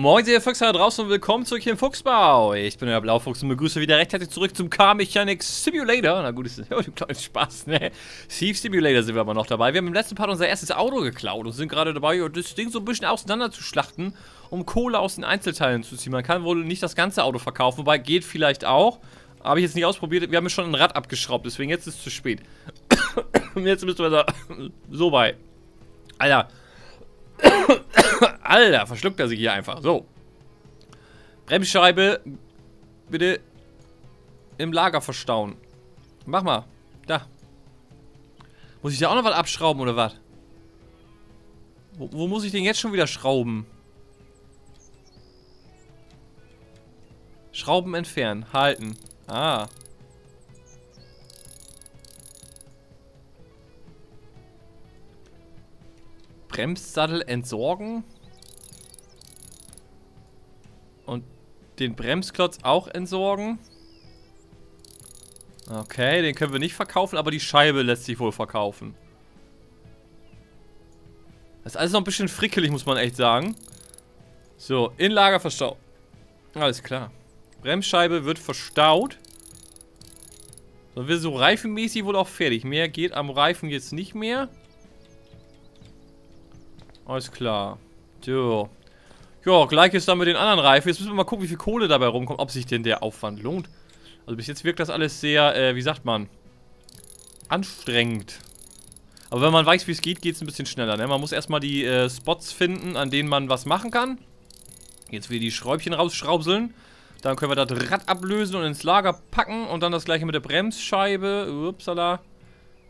Moin ihr Füchse da draußen und willkommen zurück hier im Fuchsbau. Ich bin euer Blaufuchs und begrüße wieder recht herzlich zurück zum Car Mechanic Simulator. Na gut, ist ja ein kleiner Spaß, ne? Thief Simulator sind wir aber noch dabei. Wir haben im letzten Part unser erstes Auto geklaut und sind gerade dabei, das Ding so ein bisschen auseinander zu schlachten, um Kohle aus den Einzelteilen zu ziehen. Man kann wohl nicht das ganze Auto verkaufen, wobei geht vielleicht auch. Habe ich jetzt nicht ausprobiert. Wir haben schon ein Rad abgeschraubt, deswegen jetzt ist es zu spät. jetzt müssen wir da so bei. Alter. Alter, verschluckt er sich hier einfach. So. Bremsscheibe bitte im Lager verstauen. Mach mal. Da. Muss ich da auch noch was abschrauben oder was? Wo, wo muss ich den jetzt schon wieder schrauben? Schrauben entfernen. Halten. Ah. Bremssattel entsorgen. Und den Bremsklotz auch entsorgen. Okay, den können wir nicht verkaufen, aber die Scheibe lässt sich wohl verkaufen. Das ist alles noch ein bisschen frickelig, muss man echt sagen. So, in Lager verstaut. Alles klar. Bremsscheibe wird verstaut. So, wir so reifenmäßig wohl auch fertig. Mehr geht am Reifen jetzt nicht mehr. Alles klar. So. Ja, gleich ist dann mit den anderen Reifen. Jetzt müssen wir mal gucken, wie viel Kohle dabei rumkommt. Ob sich denn der Aufwand lohnt. Also bis jetzt wirkt das alles sehr, äh, wie sagt man? Anstrengend. Aber wenn man weiß, wie es geht, geht es ein bisschen schneller. Ne? Man muss erstmal die äh, Spots finden, an denen man was machen kann. Jetzt wieder die Schräubchen rausschraubseln. Dann können wir das Rad ablösen und ins Lager packen. Und dann das gleiche mit der Bremsscheibe. Upsala.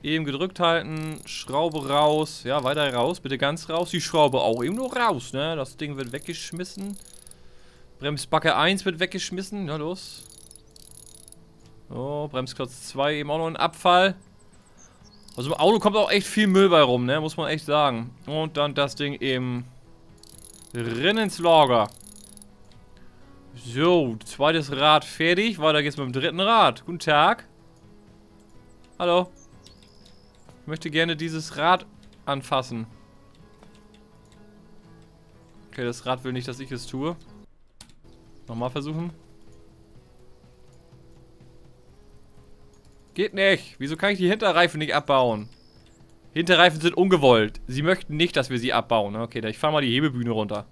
Eben gedrückt halten, Schraube raus, ja, weiter raus, bitte ganz raus, die Schraube auch eben nur raus, ne, das Ding wird weggeschmissen. Bremsbacke 1 wird weggeschmissen, ja los. So, Bremsklotz 2 eben auch noch ein Abfall. Also im Auto kommt auch echt viel Müll bei rum, ne, muss man echt sagen. Und dann das Ding eben rein ins Lager. So, zweites Rad fertig, weiter geht's mit dem dritten Rad. Guten Tag. Hallo möchte gerne dieses Rad anfassen. Okay, das Rad will nicht, dass ich es tue. Nochmal versuchen. Geht nicht. Wieso kann ich die Hinterreifen nicht abbauen? Hinterreifen sind ungewollt. Sie möchten nicht, dass wir sie abbauen. Okay, ich fahre mal die Hebebühne runter.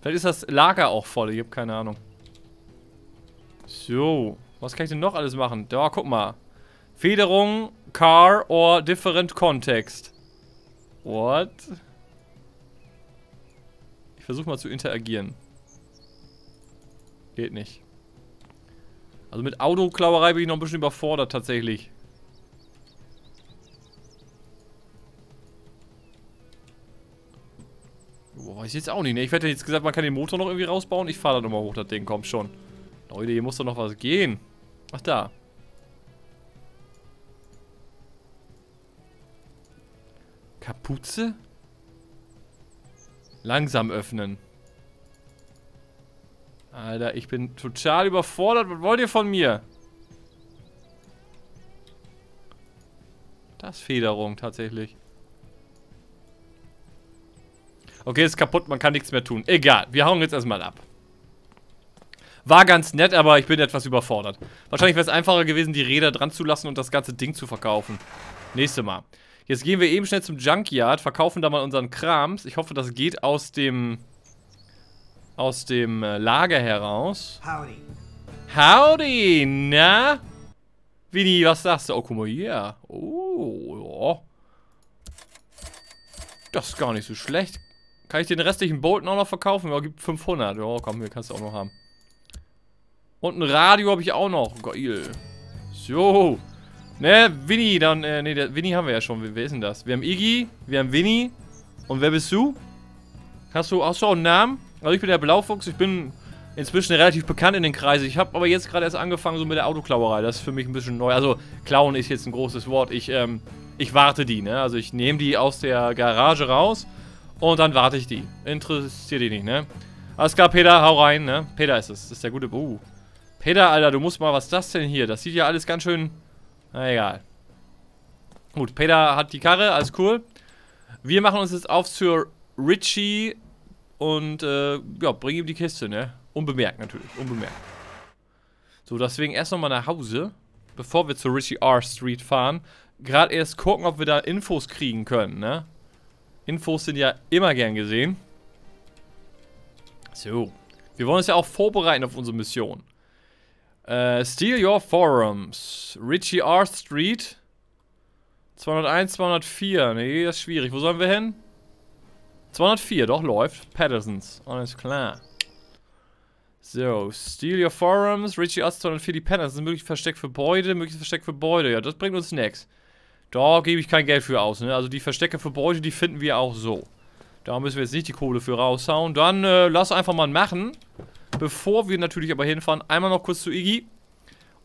Vielleicht ist das Lager auch voll. Ich habe keine Ahnung. So. Was kann ich denn noch alles machen? Da, guck mal. Federung, car or different context. What? Ich versuche mal zu interagieren. Geht nicht. Also mit Autoklauerei bin ich noch ein bisschen überfordert tatsächlich. Boah, weiß ich jetzt auch nicht, ne? Ich hätte jetzt gesagt, man kann den Motor noch irgendwie rausbauen. Ich fahre da nochmal hoch, das Ding, komm schon. Leute, hier muss doch noch was gehen. Ach, da. Kapuze? Langsam öffnen. Alter, ich bin total überfordert. Was wollt ihr von mir? Das ist Federung, tatsächlich. Okay, ist kaputt, man kann nichts mehr tun. Egal, wir hauen jetzt erstmal ab. War ganz nett, aber ich bin etwas überfordert. Wahrscheinlich wäre es einfacher gewesen, die Räder dran zu lassen und das ganze Ding zu verkaufen. Nächste Mal. Jetzt gehen wir eben schnell zum Junkyard, verkaufen da mal unseren Krams. Ich hoffe, das geht aus dem aus dem äh, Lager heraus. Howdy. Howdy, na? Winnie, was sagst du? Oh, guck mal hier. Oh, ja. Das ist gar nicht so schlecht. Kann ich den restlichen Bolton auch noch verkaufen? Ja, gibt 500. Ja, komm, hier kannst du auch noch haben. Und ein Radio habe ich auch noch. Geil. So. Ne, Winnie, dann, äh, ne, Winnie haben wir ja schon. Wer ist denn das? Wir haben Iggy, wir haben Winnie. Und wer bist du? Hast du, hast du auch einen Namen? Also ich bin der Blaufuchs, ich bin inzwischen relativ bekannt in den Kreisen. Ich habe aber jetzt gerade erst angefangen so mit der Autoklauerei. Das ist für mich ein bisschen neu. Also, klauen ist jetzt ein großes Wort. Ich, ähm, ich warte die, ne? Also ich nehme die aus der Garage raus und dann warte ich die. Interessiert die nicht, ne? Alles klar, Peter, hau rein, ne? Peter ist es. Das ist der gute... Uh. Peter, Alter, du musst mal... Was ist das denn hier? Das sieht ja alles ganz schön... Na egal. Gut, Peter hat die Karre, alles cool. Wir machen uns jetzt auf zur Richie und äh, ja, bring ihm die Kiste, ne? Unbemerkt natürlich, unbemerkt. So, deswegen erst nochmal nach Hause, bevor wir zur Richie R. Street fahren. Gerade erst gucken, ob wir da Infos kriegen können, ne? Infos sind ja immer gern gesehen. So. Wir wollen uns ja auch vorbereiten auf unsere Mission. Äh, Steal Your Forums. Richie R. Street. 201, 204. Nee, das ist schwierig. Wo sollen wir hin? 204, doch, läuft. Pattersons. Alles klar. So, Steal Your Forums. Richie R. 204, die Pattersons. Möglich Versteck für Beute, mögliches Versteck für Beute. Ja, das bringt uns nichts. Da gebe ich kein Geld für aus, ne? Also die Verstecke für Beute, die finden wir auch so. Da müssen wir jetzt nicht die Kohle für raushauen. Dann äh, lass einfach mal machen. Bevor wir natürlich aber hinfahren, einmal noch kurz zu Iggy.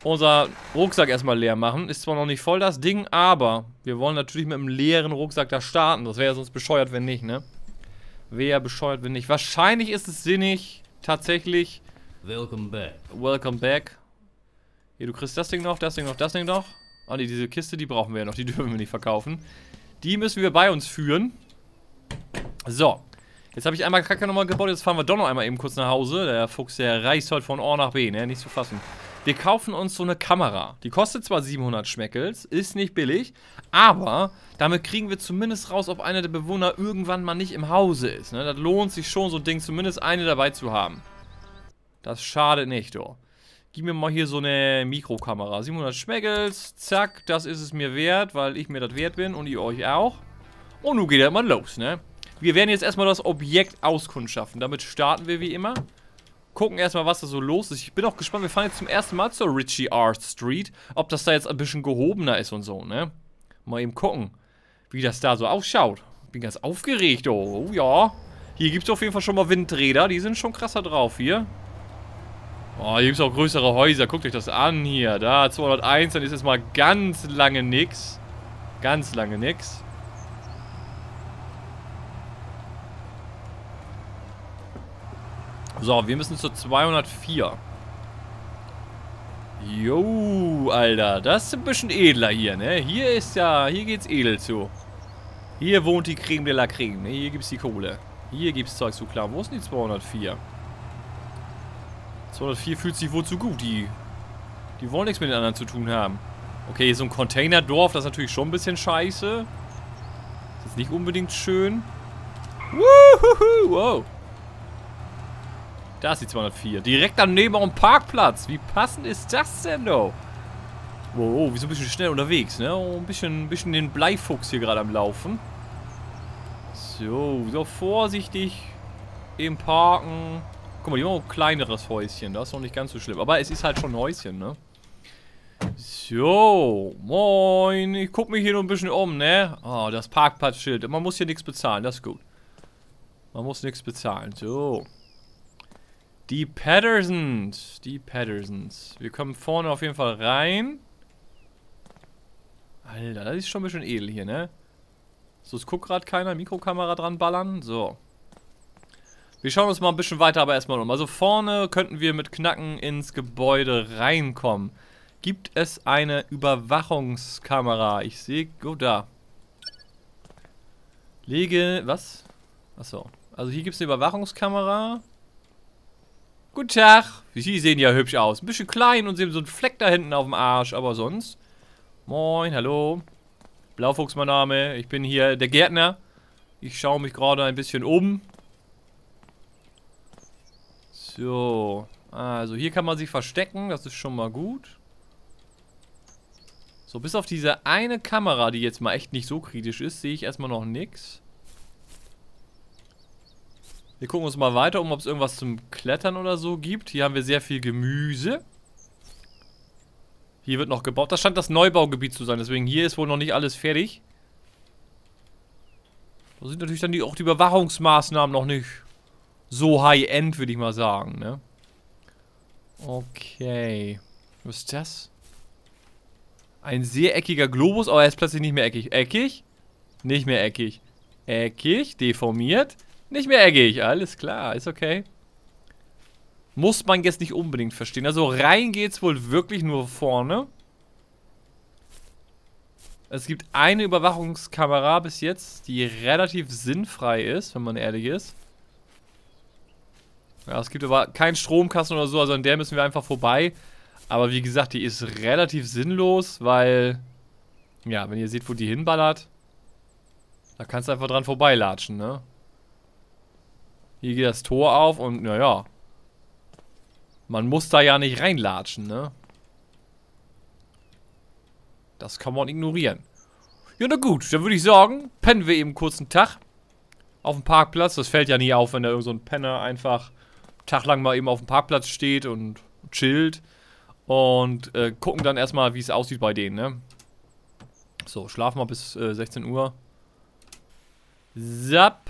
Unser Rucksack erstmal leer machen. Ist zwar noch nicht voll das Ding, aber wir wollen natürlich mit einem leeren Rucksack da starten. Das wäre ja sonst bescheuert, wenn nicht, ne? Wäre bescheuert, wenn nicht. Wahrscheinlich ist es sinnig, tatsächlich. Welcome back. Welcome back. Hier, du kriegst das Ding noch, das Ding noch, das Ding noch. Ah, nee, diese Kiste, die brauchen wir ja noch. Die dürfen wir nicht verkaufen. Die müssen wir bei uns führen. So. Jetzt habe ich einmal Kacke nochmal gebaut. Jetzt fahren wir doch noch einmal eben kurz nach Hause. Der Fuchs, der reist heute von A nach B, ne? Nicht zu fassen. Wir kaufen uns so eine Kamera. Die kostet zwar 700 Schmeckels, ist nicht billig, aber damit kriegen wir zumindest raus, ob einer der Bewohner irgendwann mal nicht im Hause ist. Ne? Das lohnt sich schon, so ein Ding zumindest eine dabei zu haben. Das schadet nicht, doch. Gib mir mal hier so eine Mikrokamera. 700 Schmeckels, zack, das ist es mir wert, weil ich mir das wert bin und ihr euch auch. Und nun geht er mal los, ne? Wir werden jetzt erstmal das Objekt auskundschaften. Damit starten wir wie immer. Gucken erstmal, was da so los ist. Ich bin auch gespannt, wir fahren jetzt zum ersten Mal zur Richie Art Street. Ob das da jetzt ein bisschen gehobener ist und so, ne? Mal eben gucken, wie das da so ausschaut. Bin ganz aufgeregt, oh, oh ja. Hier gibt es auf jeden Fall schon mal Windräder, die sind schon krasser drauf hier. Oh, hier gibt es auch größere Häuser. Guckt euch das an hier. Da, 201, dann ist jetzt mal ganz lange nix. Ganz lange nix. So, wir müssen zur 204. Jo, Alter. Das ist ein bisschen edler hier, ne? Hier ist ja... Hier geht's edel zu. Hier wohnt die Creme de la Creme, ne? Hier gibt's die Kohle. Hier gibt's Zeug zu klar. Wo ist denn die 204? 204 fühlt sich wohl zu gut. Die, die wollen nichts mit den anderen zu tun haben. Okay, so ein Containerdorf, das ist natürlich schon ein bisschen scheiße. Das ist nicht unbedingt schön. Wuhuhu, wow. Da ist die 204. Direkt daneben auch ein Parkplatz. Wie passend ist das denn, doch? Wow, wir sind ein bisschen schnell unterwegs, ne? Oh, ein bisschen, ein bisschen den Bleifuchs hier gerade am Laufen. So, so vorsichtig. Eben parken. Guck mal, hier haben wir ein kleineres Häuschen. Das ist noch nicht ganz so schlimm. Aber es ist halt schon ein Häuschen, ne? So, moin. Ich guck mich hier nur ein bisschen um, ne? Oh, das Parkplatzschild. Man muss hier nichts bezahlen, das ist gut. Man muss nichts bezahlen. So. Die Pattersons. Die Pattersons. Wir kommen vorne auf jeden Fall rein. Alter, das ist schon ein bisschen edel hier, ne? So, es guckt gerade keiner. Mikrokamera dran ballern. So. Wir schauen uns mal ein bisschen weiter aber erstmal um. Also vorne könnten wir mit Knacken ins Gebäude reinkommen. Gibt es eine Überwachungskamera? Ich sehe... Oh, da. Lege... Was? Achso. Also hier gibt es eine Überwachungskamera. Guten Tag. Sie sehen ja hübsch aus. Ein bisschen klein und sie haben so einen Fleck da hinten auf dem Arsch. Aber sonst... Moin, hallo. Blaufuchs mein Name. Ich bin hier der Gärtner. Ich schaue mich gerade ein bisschen um. So. Also hier kann man sich verstecken. Das ist schon mal gut. So, bis auf diese eine Kamera, die jetzt mal echt nicht so kritisch ist, sehe ich erstmal noch nichts. Wir gucken uns mal weiter um, ob es irgendwas zum Klettern oder so gibt. Hier haben wir sehr viel Gemüse. Hier wird noch gebaut. Das scheint das Neubaugebiet zu sein, deswegen hier ist wohl noch nicht alles fertig. Da sind natürlich dann die, auch die Überwachungsmaßnahmen noch nicht so high-end, würde ich mal sagen, ne? Okay. Was ist das? Ein sehr eckiger Globus, aber er ist plötzlich nicht mehr eckig. Eckig? Nicht mehr eckig. Eckig, deformiert. Nicht mehr eckig, alles klar, ist okay. Muss man jetzt nicht unbedingt verstehen. Also rein geht's wohl wirklich nur vorne. Es gibt eine Überwachungskamera bis jetzt, die relativ sinnfrei ist, wenn man ehrlich ist. Ja, es gibt aber keinen Stromkasten oder so, also an der müssen wir einfach vorbei. Aber wie gesagt, die ist relativ sinnlos, weil... Ja, wenn ihr seht, wo die hinballert, da kannst du einfach dran vorbeilatschen, ne? Hier geht das Tor auf und, naja. Man muss da ja nicht reinlatschen, ne? Das kann man ignorieren. Ja, na gut, dann würde ich sagen, pennen wir eben einen Tag auf dem Parkplatz. Das fällt ja nie auf, wenn da irgend so ein Penner einfach taglang mal eben auf dem Parkplatz steht und chillt. Und äh, gucken dann erstmal, wie es aussieht bei denen, ne? So, schlafen wir bis äh, 16 Uhr. Zapp.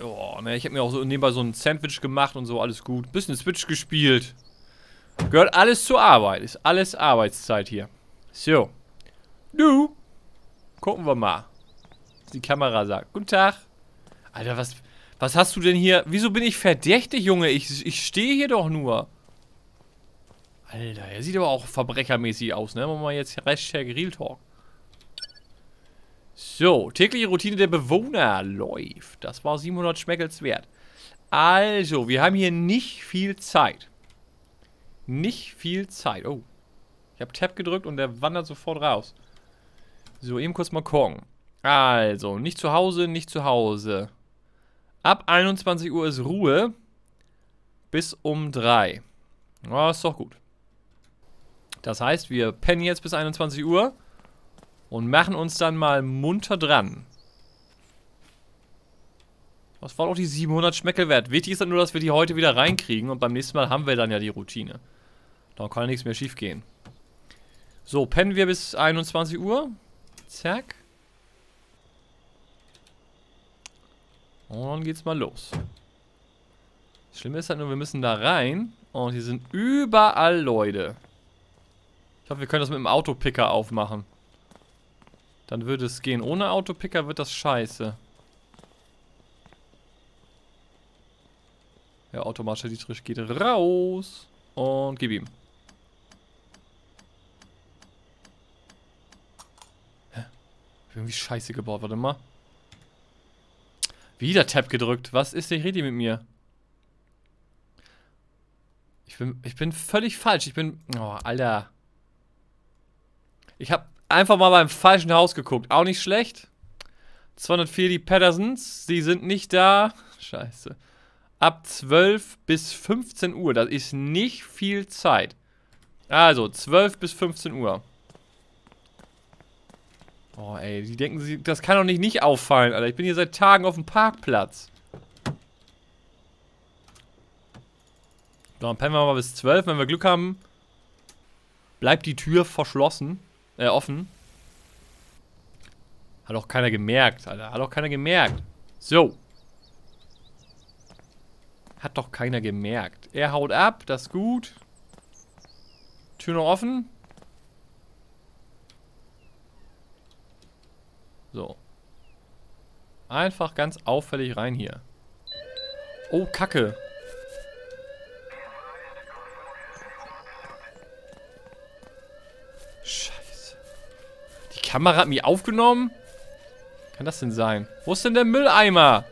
Oh, ne, ich habe mir auch so nebenbei so ein Sandwich gemacht und so, alles gut. Bisschen Switch gespielt. Gehört alles zur Arbeit. Ist alles Arbeitszeit hier. So. Du. Gucken wir mal. Die Kamera sagt. Guten Tag. Alter, was, was hast du denn hier? Wieso bin ich verdächtig, Junge? Ich, ich stehe hier doch nur. Alter, er sieht aber auch verbrechermäßig aus, ne? Wir mal jetzt Hashtag Real Talk. So, tägliche Routine der Bewohner läuft. Das war 700 Schmeckels wert. Also, wir haben hier nicht viel Zeit. Nicht viel Zeit. Oh. Ich habe Tab gedrückt und der wandert sofort raus. So, eben kurz mal gucken. Also, nicht zu Hause, nicht zu Hause. Ab 21 Uhr ist Ruhe. Bis um 3. Oh, ist doch gut. Das heißt, wir pennen jetzt bis 21 Uhr. Und machen uns dann mal munter dran. Das war doch die 700 Schmeckel wert. Wichtig ist dann nur, dass wir die heute wieder reinkriegen. Und beim nächsten Mal haben wir dann ja die Routine. Da kann ja nichts mehr schief gehen. So, pennen wir bis 21 Uhr. Zack. Und dann geht's mal los. Das Schlimme ist halt nur, wir müssen da rein. Und hier sind überall Leute. Ich hoffe, wir können das mit dem Autopicker aufmachen. Dann würde es gehen. Ohne Autopicker wird das scheiße. Ja, automatischer Dietrich geht raus. Und gib ihm. Hä? Irgendwie scheiße gebaut, warte mal. Wieder Tab gedrückt. Was ist denn richtig mit mir? Ich bin, ich bin völlig falsch. Ich bin... Oh, Alter. Ich habe einfach mal beim falschen Haus geguckt. Auch nicht schlecht. 204 die Pattersons. Die sind nicht da. Scheiße. Ab 12 bis 15 Uhr. Das ist nicht viel Zeit. Also, 12 bis 15 Uhr. Oh, ey, die denken das kann doch nicht nicht auffallen, Alter. Ich bin hier seit Tagen auf dem Parkplatz. So, dann pennen wir mal bis 12. Wenn wir Glück haben, bleibt die Tür verschlossen. Äh, offen. Hat auch keiner gemerkt, Alter. Hat auch keiner gemerkt. So. Hat doch keiner gemerkt. Er haut ab, das ist gut. Tür noch offen. So. Einfach ganz auffällig rein hier. Oh, Kacke. Scheiße. Die Kamera hat mich aufgenommen? Kann das denn sein? Wo ist denn der Mülleimer?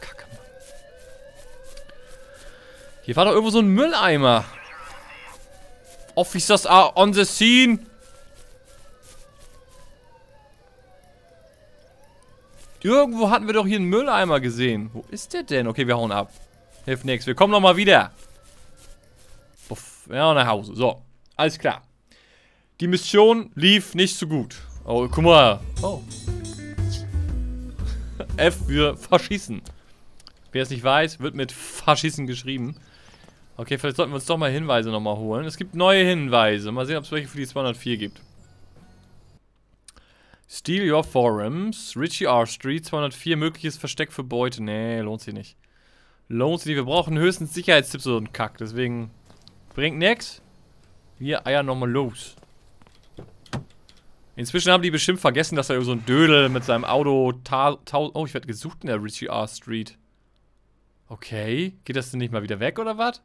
Kacke, Mann. Hier war doch irgendwo so ein Mülleimer. Officers are on the scene. Irgendwo hatten wir doch hier einen Mülleimer gesehen. Wo ist der denn? Okay, wir hauen ab. Hilft nichts. Wir kommen nochmal wieder. Puff. Ja, nach Hause. So. Alles klar. Die Mission lief nicht so gut. Oh, guck mal. Oh. F für Faschisten. Wer es nicht weiß, wird mit Faschisten geschrieben. Okay, vielleicht sollten wir uns doch mal Hinweise nochmal holen. Es gibt neue Hinweise. Mal sehen, ob es welche für die 204 gibt. Steal Your Forums. Richie R. Street 204. Mögliches Versteck für Beute. Nee, lohnt sich nicht. Lohnt sich nicht. Wir brauchen höchstens Sicherheitstipps oder einen Kack. Deswegen bringt nix. Wir eiern nochmal los. Inzwischen haben die bestimmt vergessen, dass da so ein Dödel mit seinem Auto... Oh, ich werde gesucht in der Richie R. Street. Okay. Geht das denn nicht mal wieder weg, oder was?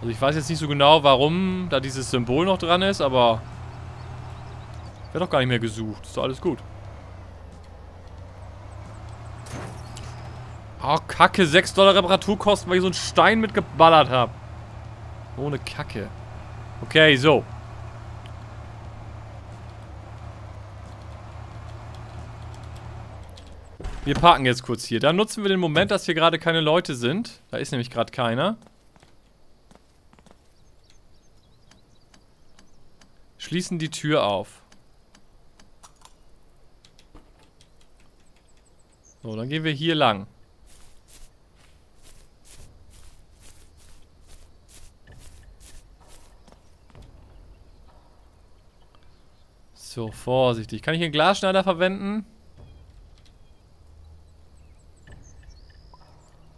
Also ich weiß jetzt nicht so genau, warum da dieses Symbol noch dran ist, aber... Wird doch gar nicht mehr gesucht. Ist doch alles gut. Oh, Kacke. 6 Dollar Reparaturkosten, weil ich so einen Stein mitgeballert habe. Ohne Kacke. Okay, so. Wir parken jetzt kurz hier. Dann nutzen wir den Moment, dass hier gerade keine Leute sind. Da ist nämlich gerade keiner. Schließen die Tür auf. So, dann gehen wir hier lang. So, vorsichtig. Kann ich einen Glasschneider verwenden?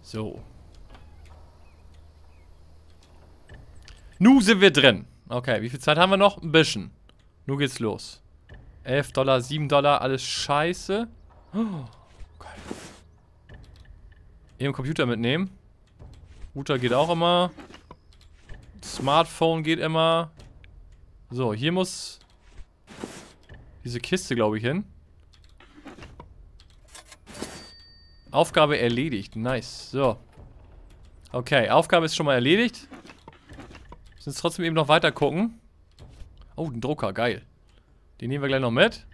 So. Nu sind wir drin. Okay, wie viel Zeit haben wir noch? Ein bisschen. Nu geht's los. 11 Dollar, 7 Dollar, alles scheiße. Oh, geil. Eben Computer mitnehmen. Router geht auch immer. Smartphone geht immer. So, hier muss diese Kiste, glaube ich, hin. Aufgabe erledigt. Nice. So. Okay, Aufgabe ist schon mal erledigt. Müssen jetzt trotzdem eben noch weiter gucken. Oh, ein Drucker. Geil. Den nehmen wir gleich noch mit.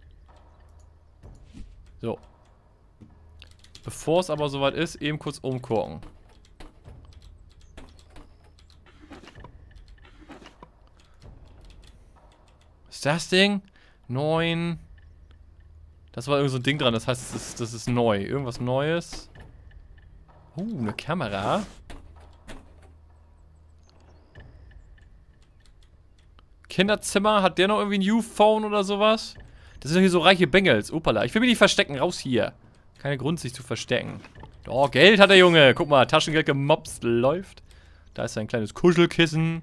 So. Bevor es aber soweit ist, eben kurz umgucken. Ist das Ding? 9. Das war irgend so ein Ding dran, das heißt, das ist, das ist neu. Irgendwas Neues. Uh, eine Kamera. Kinderzimmer, hat der noch irgendwie ein U-Phone oder sowas? Das sind doch hier so reiche Bengels. Opala, ich will mich nicht verstecken, raus hier. Keine Grund, sich zu verstecken. Oh, Geld hat der Junge. Guck mal, Taschengeld gemobst, läuft. Da ist ein kleines Kuschelkissen.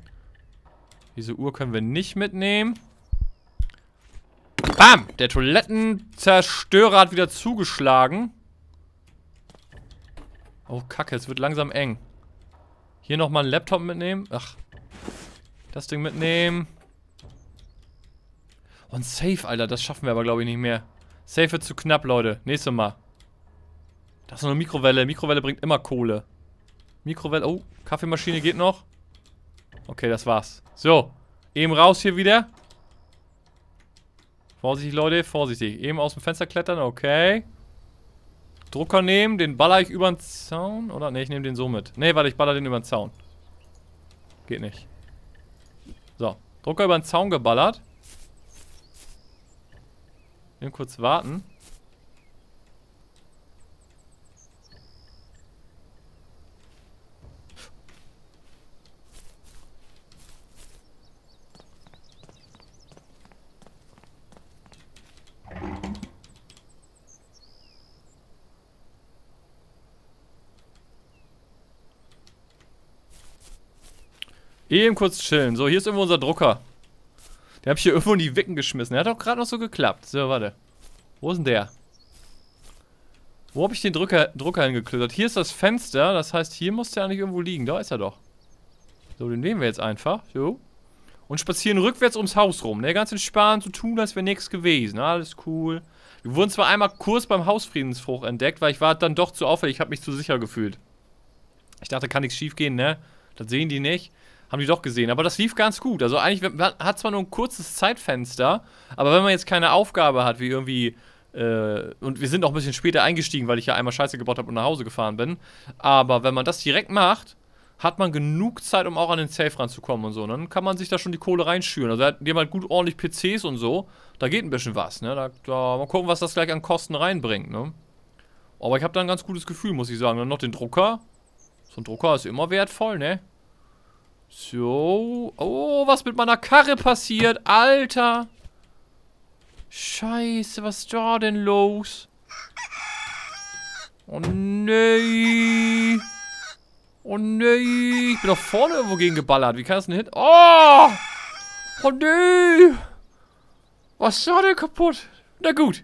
Diese Uhr können wir nicht mitnehmen. Bam! Der Toilettenzerstörer hat wieder zugeschlagen. Oh, Kacke, es wird langsam eng. Hier nochmal einen Laptop mitnehmen. Ach. Das Ding mitnehmen. Und Safe, Alter. Das schaffen wir aber, glaube ich, nicht mehr. Safe wird zu knapp, Leute. Nächstes Mal. Das ist noch eine Mikrowelle. Mikrowelle bringt immer Kohle. Mikrowelle. Oh, Kaffeemaschine geht noch. Okay, das war's. So. Eben raus hier wieder. Vorsichtig, Leute, vorsichtig. Eben aus dem Fenster klettern, okay. Drucker nehmen, den baller ich über den Zaun. Oder? Ne, ich nehme den so mit. Ne, warte, ich baller den über den Zaun. Geht nicht. So, Drucker über den Zaun geballert. Eben kurz warten. Eben kurz chillen. So, hier ist irgendwo unser Drucker. Den habe ich hier irgendwo in die Wicken geschmissen. Der hat auch gerade noch so geklappt. So, warte. Wo ist denn der? Wo habe ich den Drucker, Drucker hingeklötert? Hier ist das Fenster. Das heißt, hier muss der eigentlich irgendwo liegen. Da ist er doch. So, den nehmen wir jetzt einfach. So. Und spazieren rückwärts ums Haus rum. Ne? Ganz entspannt, so tun, als wäre nichts gewesen. Alles cool. Wir wurden zwar einmal kurz beim Hausfriedensbruch entdeckt, weil ich war dann doch zu auffällig. Ich habe mich zu sicher gefühlt. Ich dachte, kann nichts schief gehen, ne? Das sehen die nicht. Haben die doch gesehen. Aber das lief ganz gut. Also eigentlich, man hat zwar nur ein kurzes Zeitfenster, aber wenn man jetzt keine Aufgabe hat, wie irgendwie äh, und wir sind auch ein bisschen später eingestiegen, weil ich ja einmal Scheiße gebaut habe und nach Hause gefahren bin. Aber wenn man das direkt macht, hat man genug Zeit, um auch an den Safe ranzukommen und so. Und dann kann man sich da schon die Kohle reinschüren. Also die haben halt gut ordentlich PCs und so. Da geht ein bisschen was, ne? Da, da mal gucken, was das gleich an Kosten reinbringt, ne? Aber ich habe da ein ganz gutes Gefühl, muss ich sagen. Dann noch den Drucker. So ein Drucker ist immer wertvoll, ne? So. Oh, was mit meiner Karre passiert? Alter. Scheiße, was ist da denn los? Oh, nee. Oh, nee. Ich bin doch vorne irgendwo gegen geballert. Wie kann das denn hin? Oh! Oh, nee. Was ist da denn kaputt? Na gut.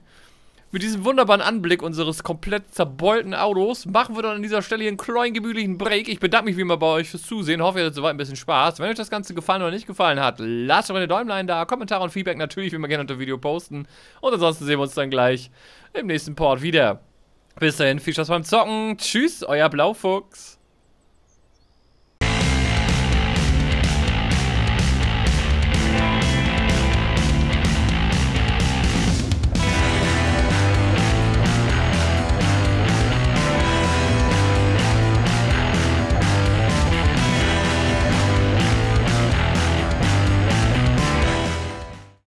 Mit diesem wunderbaren Anblick unseres komplett zerbeulten Autos machen wir dann an dieser Stelle hier einen kleinen gemütlichen Break. Ich bedanke mich wie immer bei euch fürs Zusehen. Hoffe, ihr hattet soweit ein bisschen Spaß. Wenn euch das Ganze gefallen oder nicht gefallen hat, lasst doch eine Däumlein da. Kommentare und Feedback natürlich wie immer gerne unter Video posten. Und ansonsten sehen wir uns dann gleich im nächsten Port wieder. Bis dahin, viel Spaß beim Zocken. Tschüss, euer Blaufuchs.